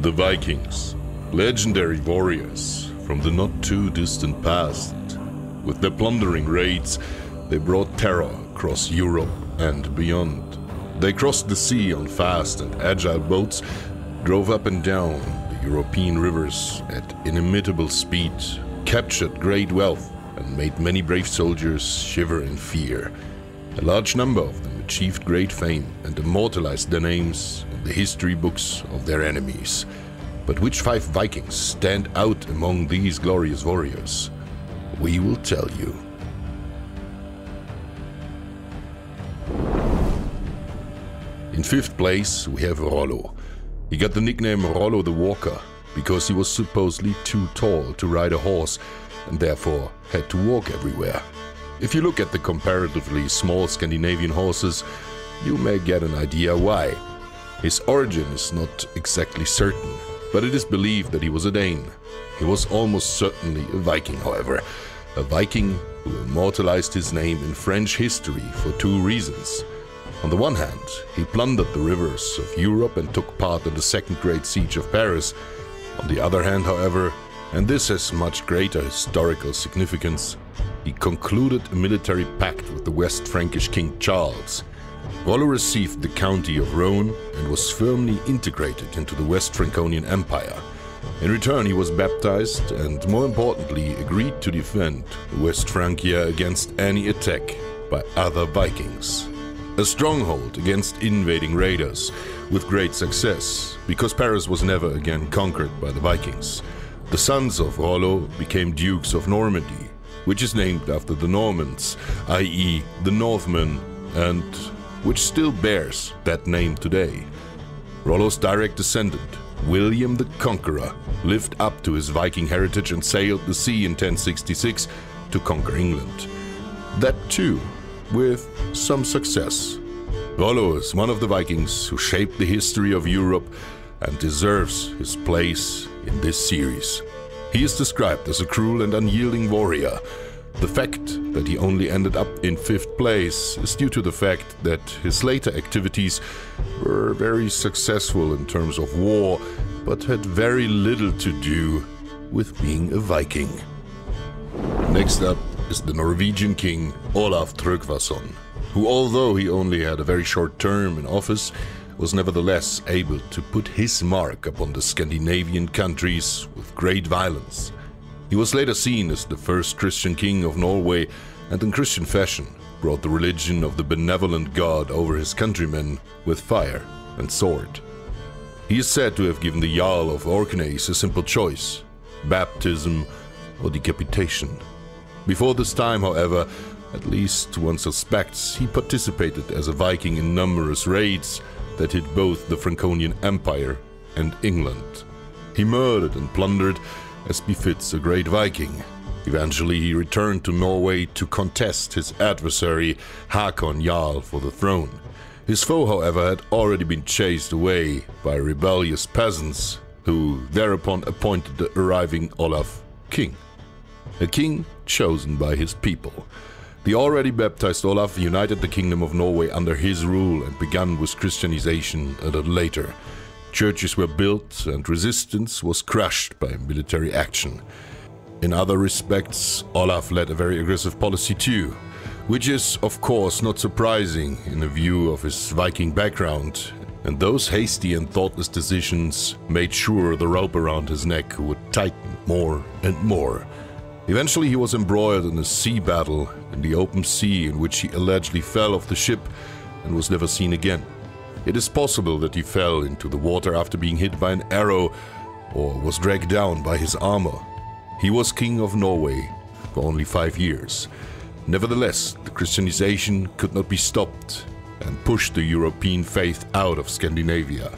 The Vikings, legendary warriors from the not too distant past. With their plundering raids, they brought terror across Europe and beyond. They crossed the sea on fast and agile boats, drove up and down the European rivers at inimitable speed, captured great wealth, and made many brave soldiers shiver in fear. A large number of them achieved great fame and immortalized their names the history books of their enemies. But which five Vikings stand out among these glorious warriors? We will tell you. In fifth place, we have Rollo. He got the nickname Rollo the Walker because he was supposedly too tall to ride a horse and therefore had to walk everywhere. If you look at the comparatively small Scandinavian horses, you may get an idea why. His origin is not exactly certain, but it is believed that he was a Dane. He was almost certainly a Viking, however, a Viking who immortalized his name in French history for two reasons. On the one hand, he plundered the rivers of Europe and took part in the Second Great Siege of Paris. On the other hand, however, and this has much greater historical significance, he concluded a military pact with the West Frankish King Charles. Rollo received the county of Rouen and was firmly integrated into the West Franconian Empire. In return, he was baptized and, more importantly, agreed to defend West Francia against any attack by other Vikings. A stronghold against invading raiders, with great success, because Paris was never again conquered by the Vikings. The sons of Rollo became dukes of Normandy, which is named after the Normans, i.e., the Northmen, and which still bears that name today. Rollo's direct descendant, William the Conqueror, lived up to his Viking heritage and sailed the sea in 1066 to conquer England. That too, with some success. Rollo is one of the Vikings who shaped the history of Europe and deserves his place in this series. He is described as a cruel and unyielding warrior. The fact that he only ended up in fifth place is due to the fact that his later activities were very successful in terms of war, but had very little to do with being a Viking. Next up is the Norwegian king Olaf Tryggvason, who although he only had a very short term in office, was nevertheless able to put his mark upon the Scandinavian countries with great violence. He was later seen as the first Christian king of Norway and in Christian fashion brought the religion of the benevolent god over his countrymen with fire and sword. He is said to have given the Jarl of Orkneys a simple choice baptism or decapitation. Before this time, however, at least one suspects he participated as a Viking in numerous raids that hit both the Franconian Empire and England. He murdered and plundered as befits a great Viking. Eventually, he returned to Norway to contest his adversary Hakon Jarl for the throne. His foe, however, had already been chased away by rebellious peasants, who thereupon appointed the arriving Olaf king. A king chosen by his people. The already baptized Olaf united the Kingdom of Norway under his rule and began with Christianization a little later. Churches were built and resistance was crushed by military action. In other respects, Olaf led a very aggressive policy too, which is, of course, not surprising in a view of his Viking background, and those hasty and thoughtless decisions made sure the rope around his neck would tighten more and more. Eventually, he was embroiled in a sea battle in the open sea in which he allegedly fell off the ship and was never seen again. It is possible that he fell into the water after being hit by an arrow or was dragged down by his armor. He was king of Norway for only five years. Nevertheless, the Christianization could not be stopped and pushed the European faith out of Scandinavia.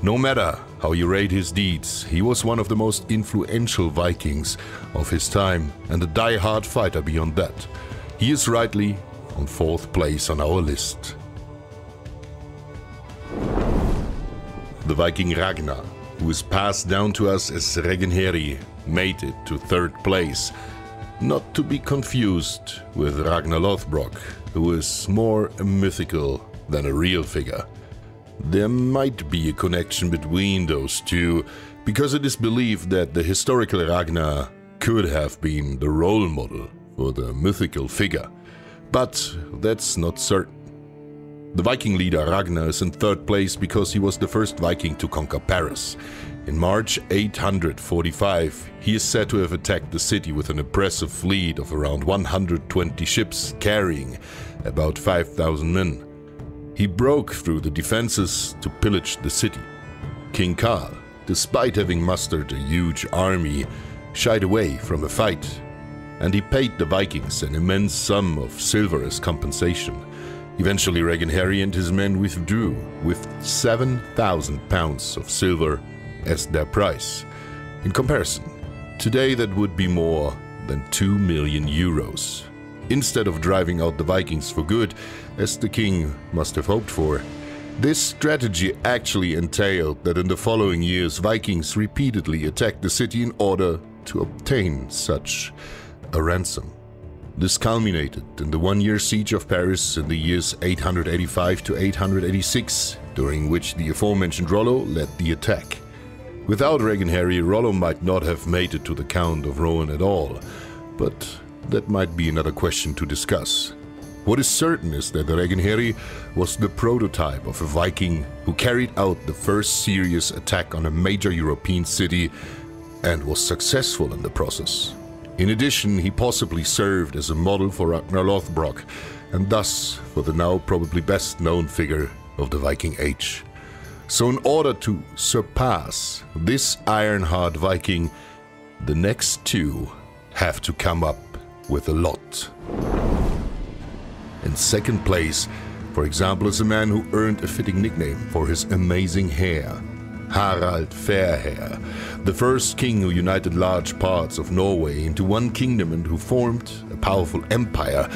No matter how you rate his deeds, he was one of the most influential Vikings of his time and a die-hard fighter beyond that. He is rightly on fourth place on our list. The Viking Ragnar, who is passed down to us as Reginheri, made it to third place. Not to be confused with Ragnar Lothbrok, who is more a mythical than a real figure. There might be a connection between those two, because it is believed that the historical Ragnar could have been the role model for the mythical figure, but that's not certain. The Viking leader Ragnar is in third place because he was the first Viking to conquer Paris. In March 845, he is said to have attacked the city with an impressive fleet of around 120 ships carrying about 5,000 men. He broke through the defenses to pillage the city. King Karl, despite having mustered a huge army, shied away from a fight, and he paid the Vikings an immense sum of silver as compensation. Eventually, Reginheri and his men withdrew with 7,000 pounds of silver as their price. In comparison, today that would be more than 2 million euros. Instead of driving out the Vikings for good, as the king must have hoped for, this strategy actually entailed that in the following years Vikings repeatedly attacked the city in order to obtain such a ransom. This culminated in the one-year siege of Paris in the years 885 to 886, during which the aforementioned Rollo led the attack. Without Reginheri, Rollo might not have made it to the Count of Rouen at all, but that might be another question to discuss. What is certain is that Reginheri was the prototype of a Viking who carried out the first serious attack on a major European city and was successful in the process. In addition, he possibly served as a model for Ragnar Lothbrok, and thus for the now probably best known figure of the Viking Age. So, in order to surpass this iron-hard Viking, the next two have to come up with a lot. In second place, for example, is a man who earned a fitting nickname for his amazing hair. Harald Fairhair, the first king who united large parts of Norway into one kingdom and who formed a powerful empire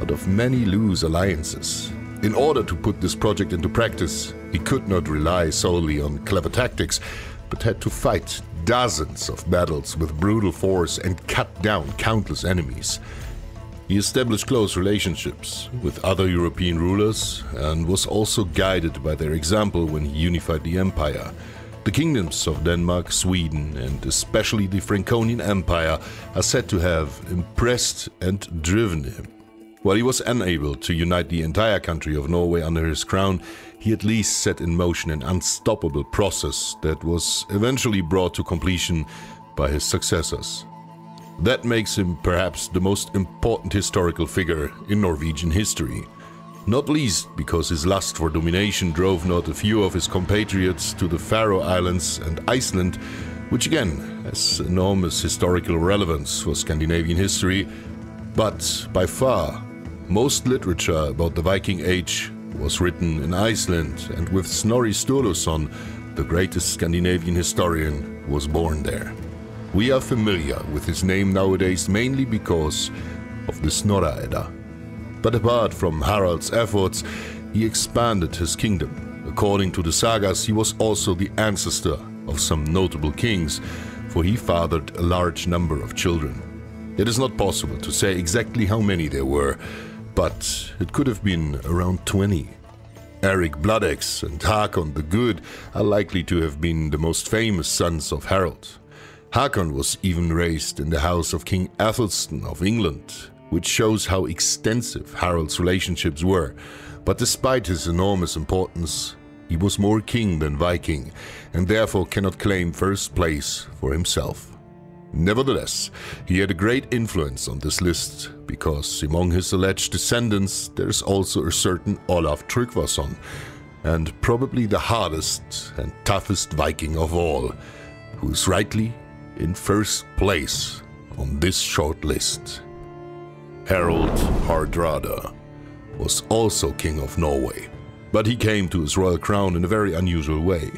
out of many loose alliances. In order to put this project into practice, he could not rely solely on clever tactics, but had to fight dozens of battles with brutal force and cut down countless enemies. He established close relationships with other European rulers and was also guided by their example when he unified the empire. The kingdoms of Denmark, Sweden, and especially the Franconian Empire are said to have impressed and driven him. While he was unable to unite the entire country of Norway under his crown, he at least set in motion an unstoppable process that was eventually brought to completion by his successors. That makes him perhaps the most important historical figure in Norwegian history not least because his lust for domination drove not a few of his compatriots to the Faroe Islands and Iceland, which again has enormous historical relevance for Scandinavian history, but by far, most literature about the Viking Age was written in Iceland, and with Snorri Sturluson, the greatest Scandinavian historian, was born there. We are familiar with his name nowadays mainly because of the Snorra Edda. But apart from Harald's efforts, he expanded his kingdom. According to the sagas, he was also the ancestor of some notable kings, for he fathered a large number of children. It is not possible to say exactly how many there were, but it could have been around 20. Eric Bloodaxe and Hakon the Good are likely to have been the most famous sons of Harald. Hakon was even raised in the house of King Athelstan of England, which shows how extensive Harald's relationships were. But despite his enormous importance, he was more king than Viking, and therefore cannot claim first place for himself. Nevertheless, he had a great influence on this list, because among his alleged descendants there is also a certain Olaf Tryggvason, and probably the hardest and toughest Viking of all, who is rightly in first place on this short list. Harald Hardrada was also king of Norway, but he came to his royal crown in a very unusual way.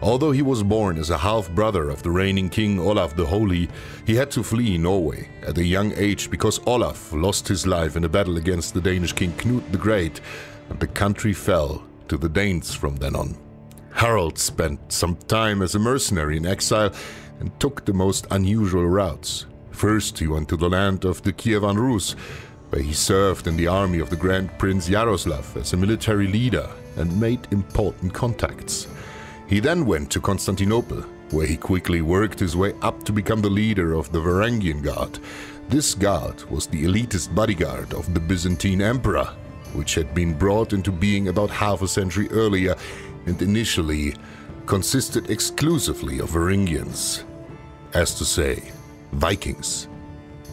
Although he was born as a half-brother of the reigning king Olaf the Holy, he had to flee Norway at a young age because Olaf lost his life in a battle against the Danish king Knut the Great, and the country fell to the Danes from then on. Harald spent some time as a mercenary in exile and took the most unusual routes. First, he went to the land of the Kievan Rus, where he served in the army of the Grand Prince Yaroslav as a military leader and made important contacts. He then went to Constantinople, where he quickly worked his way up to become the leader of the Varangian Guard. This guard was the elitist bodyguard of the Byzantine Emperor, which had been brought into being about half a century earlier and initially consisted exclusively of Varangians. As to say, Vikings.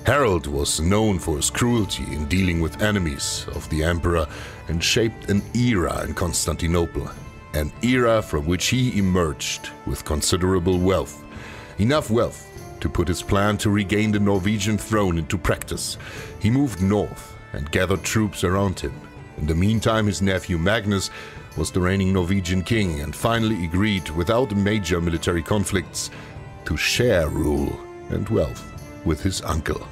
Harald was known for his cruelty in dealing with enemies of the emperor and shaped an era in Constantinople, an era from which he emerged with considerable wealth. Enough wealth to put his plan to regain the Norwegian throne into practice. He moved north and gathered troops around him. In the meantime, his nephew Magnus was the reigning Norwegian king and finally agreed, without major military conflicts, to share rule and wealth with his uncle.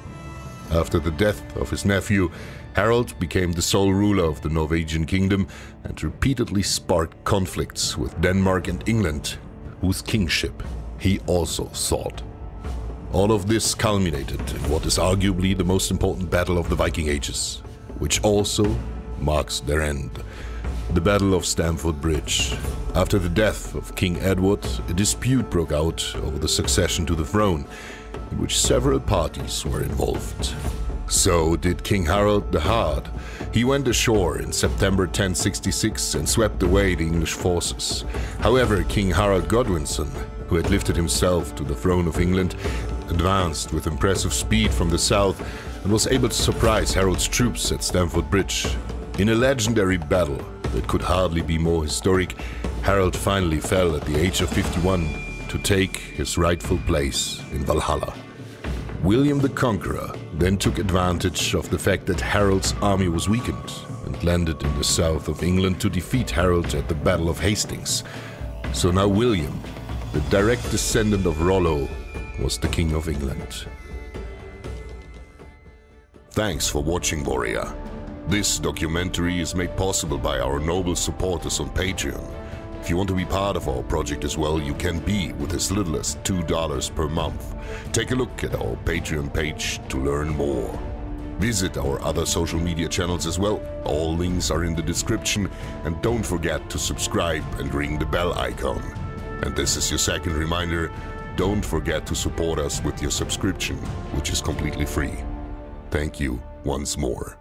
After the death of his nephew, Harald became the sole ruler of the Norwegian kingdom and repeatedly sparked conflicts with Denmark and England, whose kingship he also sought. All of this culminated in what is arguably the most important battle of the Viking Ages, which also marks their end. The Battle of Stamford Bridge. After the death of King Edward, a dispute broke out over the succession to the throne, in which several parties were involved. So did King Harald the Hard. He went ashore in September 1066 and swept away the English forces. However, King Harold Godwinson, who had lifted himself to the throne of England, advanced with impressive speed from the south and was able to surprise Harald's troops at Stamford Bridge. In a legendary battle that could hardly be more historic, Harald finally fell at the age of 51 to take his rightful place in Valhalla. William the Conqueror then took advantage of the fact that Harold's army was weakened and landed in the south of England to defeat Harold at the Battle of Hastings. So now William, the direct descendant of Rollo, was the King of England. Thanks for watching, Warrior. This documentary is made possible by our noble supporters on Patreon. If you want to be part of our project as well, you can be with as little as $2 per month. Take a look at our Patreon page to learn more. Visit our other social media channels as well. All links are in the description. And don't forget to subscribe and ring the bell icon. And this is your second reminder don't forget to support us with your subscription, which is completely free. Thank you once more.